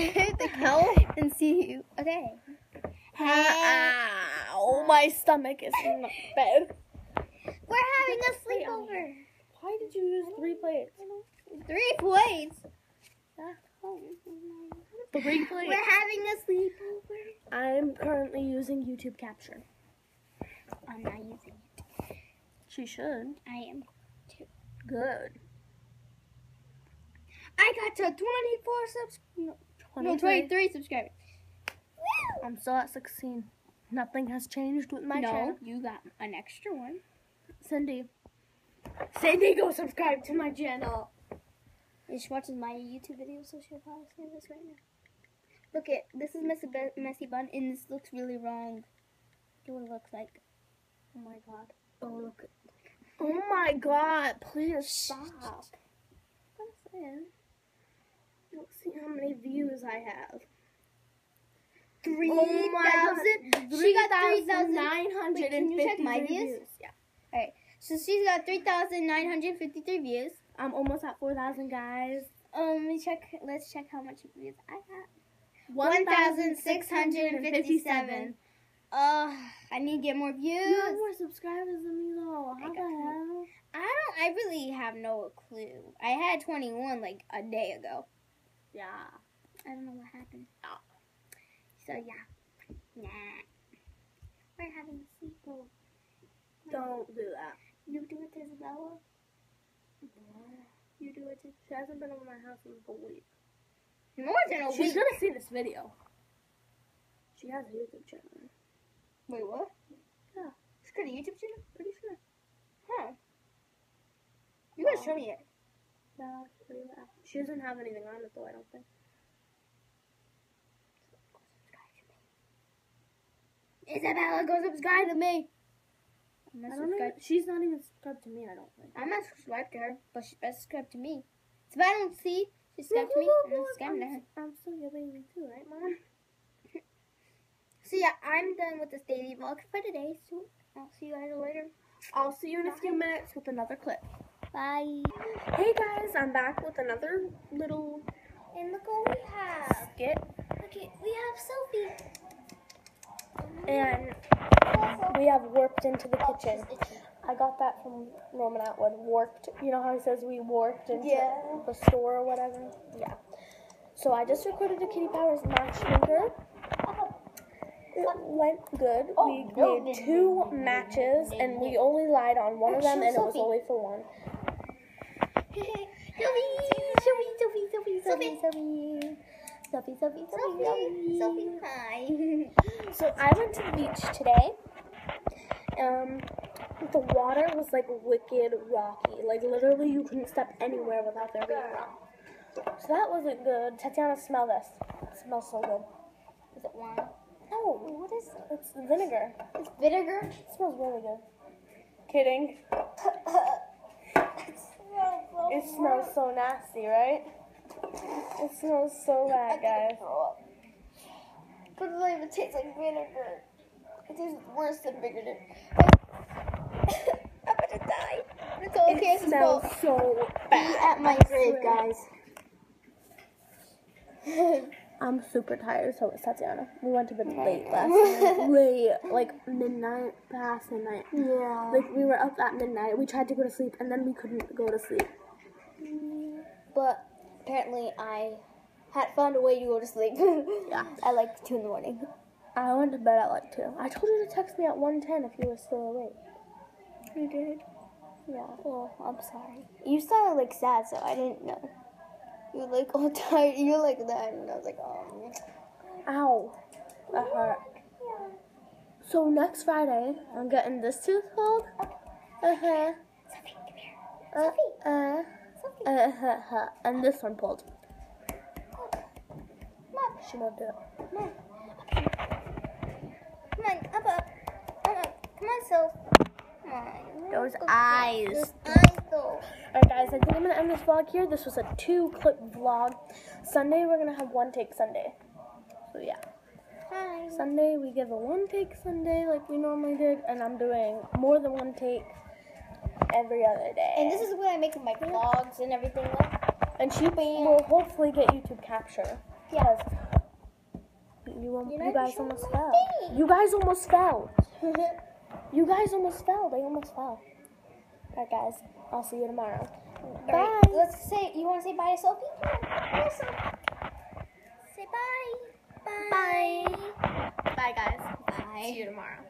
the cow and see you. Okay. Ow, my stomach is in the bed. We're having a sleepover. Why did you use three plates? Three plates. Three plates. We're having a sleepover. I'm currently using YouTube Capture. I'm not using it. She should. I am. Too. Good. I got to 24 subs. No, no 23 subscribers. Woo! I'm still at 16. Nothing has changed with my no, channel. you got an extra one. Cindy. Cindy, go subscribe to my channel. She watches my YouTube videos, so she'll probably see this right now. Look at this is messy, messy bun, and this looks really wrong. Look at what it looks like. Oh my god. Oh, look. Oh my god, please stop. Let's see how many views I have. Three Oh my thousand. god. She got 3,953 Wait, can you check my views? Yeah. So she's got three thousand nine hundred fifty-three views. I'm almost at 4,000 guys. Um, let me check. Let's check how much views I have. 1,657. Uh, I need to get more views. You have more subscribers than me though. I How the got hell? I don't. I really have no clue. I had 21 like a day ago. Yeah. I don't know what happened. Oh. So yeah. Nah. We're having a sleepover. Don't do that. You do it, Isabella. Yeah. You do it. She hasn't been over my house in a week. More than a She's week. gonna see this video. She has a YouTube channel. Wait, what? Yeah. She's got a YouTube channel. Pretty sure. Huh. You gotta show me it. Well. She doesn't have anything on it though, I don't think. Isabella, go subscribe to me. I'm I not don't even, she's not even subscribed to me, I don't think. I'm not subscribed to her, but she uh, better subscribe to me. So if I don't see she subscribed to me, I'm not subscribing to her. I'm still your baby too, right, Mom? So yeah, I'm done with this daily vlog for today. So I'll see you guys later. I'll see you in a few minutes with another clip. Bye. Hey guys, I'm back with another little And look what we have. skit. Look at we have Sophie. And we have warped into the oh, kitchen. I got that from Norman Atwood. Warped. You know how he says we warped into Yeah. the store or whatever? Yeah. So I just recorded a Kitty Powers matchmaker. It went good. Oh, we made two matches and we only lied on one of Oh, them and it was only for one. Sophie, Sophie, Sophie, Sophie, Sophie, Sophie, Sophie, Sophie, Sophie, hi. So I went to the beach today. Um, the water was like wicked rocky. Like literally, you couldn't step anywhere without there being rock. So that wasn't good. Tatiana, smell this. It smells so good. Is it wine? No, What is it? it's vinegar. It's vinegar. It smells really good. Kidding. It smells so nasty, right? It smells so bad, guys. But it doesn't even taste like vinegar. It tastes worse than vinegar. I'm gonna die. It's okay. It smells so bad. Be at my grave, guys. I'm super tired, so it's Tatiana. We went to bed late last night. Late, like midnight, past midnight. yeah. Like we were up at midnight. We tried to go to sleep, and then we couldn't go to sleep. But apparently, I had found a way to go to sleep. Yeah. At like two in the morning. I went to bed at like two. I told you to text me at one ten if you were still awake. You did. Yeah. Oh, I'm sorry. You sounded like sad, so I didn't know. You were like all tired. You were like that, and I was like, oh. Ow. That hurt. So next Friday, I'm getting this tooth pulled. Uh huh. Sophie, come here. Uh Sophie. uh. Uh. Uh, and this one pulled. Come on. She loved it. Come on. Come on, up, up. Up, up. Come on, Soph. Come on. Those eyes. Those eyes, though. Alright guys, I think I'm gonna end this vlog here. This was a two clip vlog. Sunday we're gonna have one take Sunday. So yeah. Hi. Sunday we give a one take Sunday like we normally did, and I'm doing more than one take every other day. And this is where I make my vlogs and everything. Like. and she will hopefully get YouTube capture. Yes. You, you guys almost fell. thing. You guys almost fell. You guys almost fell. They almost fell. Alright, guys. I'll see you tomorrow. Bye. Let's say, you want to say bye to Sophie? Say bye. Bye. Bye, guys. Bye. See you tomorrow.